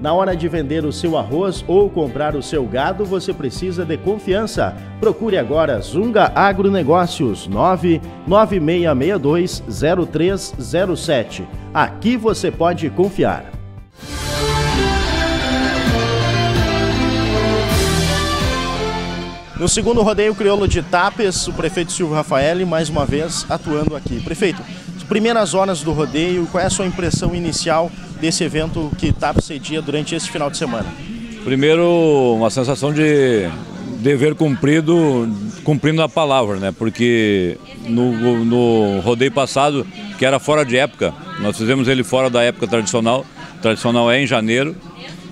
Na hora de vender o seu arroz ou comprar o seu gado, você precisa de confiança. Procure agora Zunga Agronegócios 996620307. Aqui você pode confiar. No segundo rodeio crioulo de Tapes, o prefeito Silvio Rafael mais uma vez atuando aqui. Prefeito, primeiras horas do rodeio, qual é a sua impressão inicial desse evento que Tapes cedia durante esse final de semana? Primeiro, uma sensação de dever cumprido, cumprindo a palavra, né? Porque no, no rodeio passado, que era fora de época, nós fizemos ele fora da época tradicional, tradicional é em janeiro,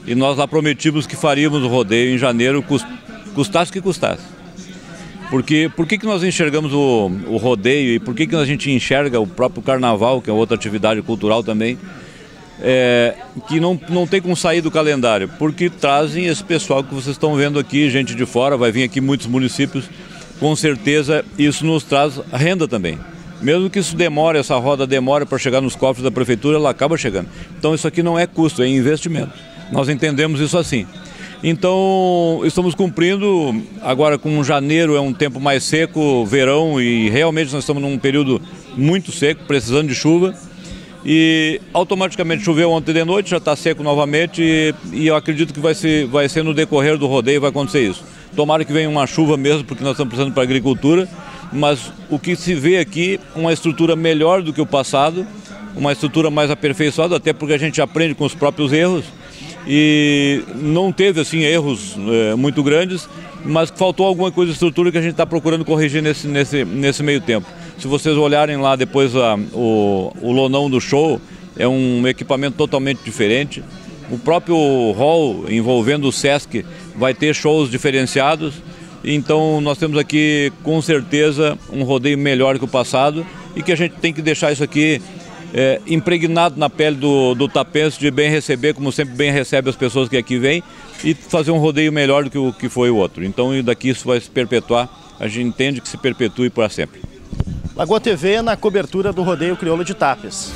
e nós lá prometimos que faríamos o rodeio em janeiro, custasse o que custasse. Porque por que, que nós enxergamos o, o rodeio e por que, que a gente enxerga o próprio carnaval, que é outra atividade cultural também, é, que não, não tem como sair do calendário? Porque trazem esse pessoal que vocês estão vendo aqui, gente de fora, vai vir aqui muitos municípios, com certeza isso nos traz renda também. Mesmo que isso demore, essa roda demore para chegar nos cofres da prefeitura, ela acaba chegando. Então isso aqui não é custo, é investimento. Nós entendemos isso assim. Então, estamos cumprindo. Agora, com janeiro é um tempo mais seco, verão, e realmente nós estamos num período muito seco, precisando de chuva. E automaticamente choveu ontem de noite, já está seco novamente, e, e, eu acredito que vai ser, vai ser no decorrer do rodeio vai acontecer isso. Tomara que venha uma chuva mesmo, porque nós estamos precisando para a agricultura, mas o que se vê aqui, uma estrutura melhor do que o passado, uma estrutura mais aperfeiçoada, até porque a gente aprende com os próprios erros e não teve assim erros é, muito grandes, mas faltou alguma coisa de estrutura que a gente está procurando corrigir nesse, nesse, nesse meio tempo. Se vocês olharem lá depois a, o, o lonão do show, é um equipamento totalmente diferente. O próprio hall envolvendo o Sesc vai ter shows diferenciados. Então nós temos aqui com certeza um rodeio melhor que o passado e que a gente tem que deixar isso aqui é, impregnado na pele do, do tapense de bem receber, como sempre bem recebe as pessoas que aqui vêm, e fazer um rodeio melhor do que o que foi o outro. Então daqui isso vai se perpetuar, a gente entende que se perpetue para sempre. Lagoa TV na cobertura do rodeio crioulo de Tapes.